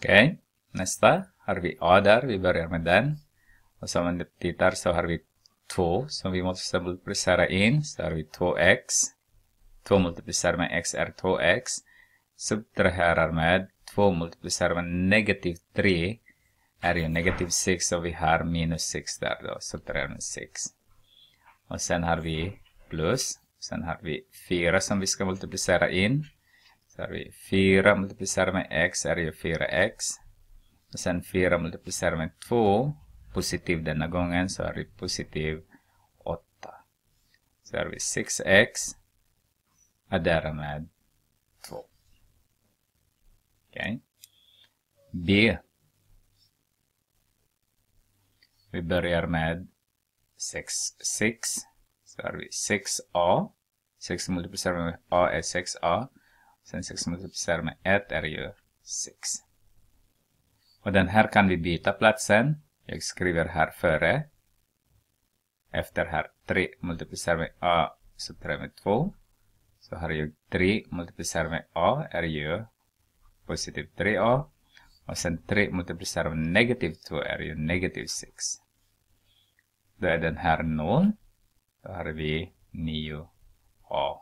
Okej, okay. nästa har vi A där, vi börjar med den. Och som om man tittar så har vi 2 som vi måste multiplicera in. Så har vi 2x. 2 multiplicerar med x är 2x. Subtraherar med 2 multiplicerar med negativ 3 är ju negativ 6 så vi har minus 6 där då. Subtraherar med 6. Och sen har vi plus. Sen har vi 4 som vi ska multiplicera in. Vi 4 multiplicerat med x är ju 4x. Och sen 4 multiplicerat med 2 positiv denna gången så har vi positiv 8. Så har vi 6x addera med 2. Okej. Okay. B. Vi börjar med 6, 6. Så har vi 6a. 6 multiplicerat med a är 6a. Sen 6 multiplicerar med 1 är ju 6. Och den här kan vi byta platsen. Jag skriver här före. Efter här 3 multiplicerar med a subtraherar med 2. Så har jag 3 multiplicerar med a är ju positiv 3a. Och sen 3 multiplicerar med negativ 2 är ju negativ 6. Då är den här 0. Då har vi 9a.